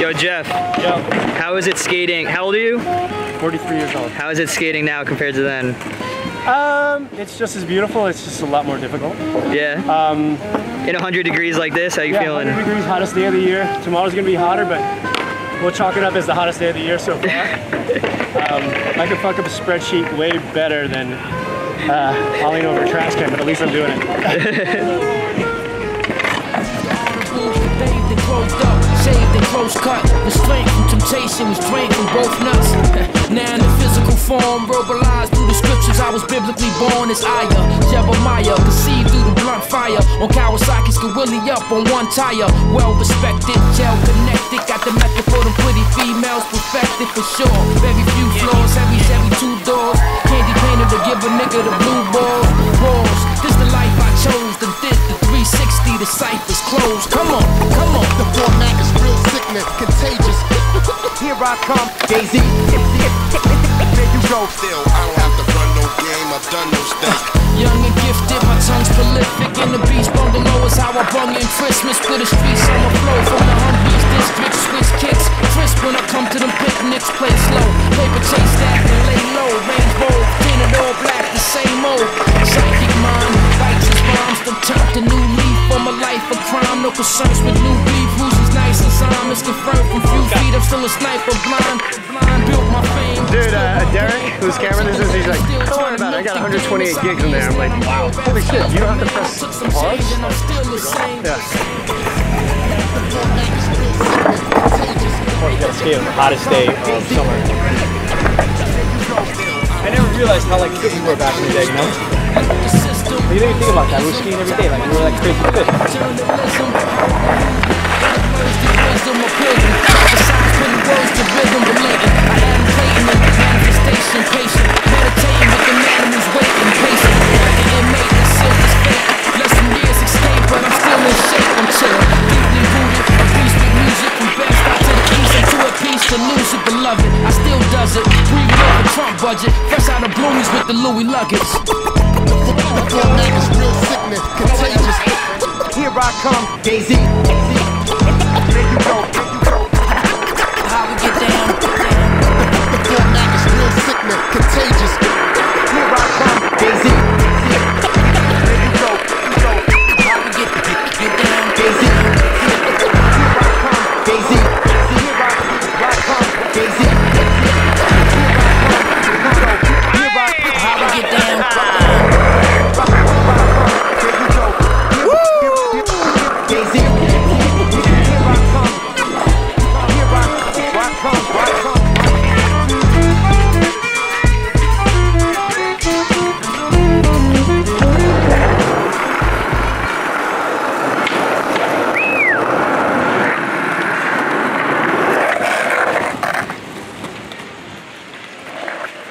Yo, Jeff. Yo. How is it skating? How old are you? 43 years old. How is it skating now compared to then? Um, it's just as beautiful. It's just a lot more difficult. Yeah. Um, In 100 degrees like this, how you yeah, feeling? 100 degrees, hottest day of the year. Tomorrow's gonna be hotter, but we'll chalk it up as the hottest day of the year so far. um, I could fuck up a spreadsheet way better than uh, hauling over a trash can, but at least I'm doing it. Bathed and close cut. The strength from temptation was drained from both nuts. now in the physical form, verbalized through the scriptures, I was biblically born as Aya, Jeremiah, conceived through the blunt fire. On Kawasaki's willy up on one tire. Well respected, gel connected, got the method for them pretty females perfected for sure. Very few flaws, heavy, heavy two doors. Candy painted to give a nigga the blue. Balls, closed. Come on, come on. The format is real sickness, contagious. Here I come, Jay-Z. There you go. Still, I don't have to run no game, I've done no stunts. Young and gifted, my tongue's prolific. In the beach bungalow is how I bung in Christmas. With a street summer flow from the Humvees district. Switch kicks, crisp when I come to them picnics. Play slow, paper chase that and lay low. Bold, painted all black, the same old. Psychic mind, bites No concerns with new beef. Who's as nice as I'm? It's confirmed from few feet. I'm still a sniper, blind. Blind built my fame. Dude, uh, Derek, whose camera this is, he's like, don't worry about it, I got 128 gigs in there. I'm like, wow, holy shit, you don't have to press pause? Yeah. Of course, you gotta skate on the hottest day of summer. I never realized how like fit we were back in the day, you know? You didn't even think about that. We were skiing every day, like we were like crazy fit. Beloved, I still does it. A Trump budget. Fresh out of Bloomies with the Louis luggage. The format is real sickness, contagious. Here I come, Jay-Z. There you go. There you go. How we get down? The format is real sickness, contagious. Here I come, Jay-Z. There you go. There you go. How we get, get down? Jay-Z. Here I come, Jay-Z.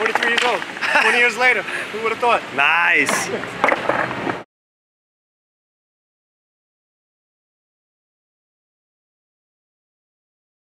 43 years old. 20 years later. Who would have thought? Nice.